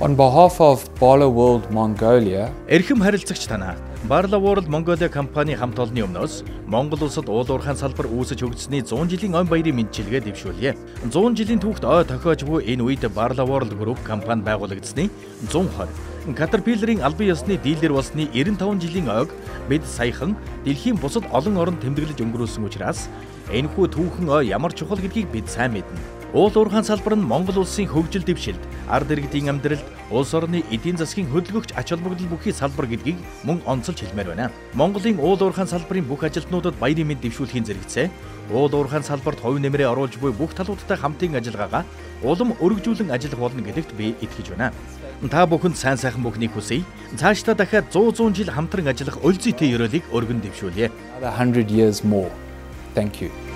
On behalf of Barla World Mongolia, Эрхэм харилцагч танаа Barla World Mongolia компани хамт олонны өмнөөс Монгол улсад уул уурхайн салбар үүсэж хөгжсөний 100 жилийн он баярын мэдчилгээ дэвшүүлье. 100 жилийн түүхт ой тохиож буй энэ үед Barla World Group компани байгуулагдсны 120 Caterpillar-ийн албан ёсны дийлэр болсны 95 жилийн ойг бид саяхан дэлхийн бусад олон оронд тэмдэглэж өнгөрүүлсэн учраас энэхүү түүхэн ой ямар чухал гэдгийг бид сайн мэднэ. Уул уурхайн салбар нь Монгол улсын хөгжил дэвшилд, ард иргэдийн амьдралд, улс орны эдийн засгийн хөдөлгөгч ач холбогдол бүхий салбар гэдгийг мөн онцолж хэлмээр байна. Монголын уул уурхайн салбарын бүх ажилтнуудад баярын мэнд дэвшүүлэхийн зэрэгцээ уул уурхайн салбарт хувь нэмрээ оруулж буй бүх талуудтай хамтын ажиллагаагаа улам өргөжүүлэн ажиллах болно гэдэгт би итгэж байна. Та бүхэнд сайн сайхан бүхнийг хүсье. Цаашдаа дахиад 100 100 жил хамтран ажиллах өлзийтэй ёроолыг өргөн дэвшүүлье. 100 years more. Thank you.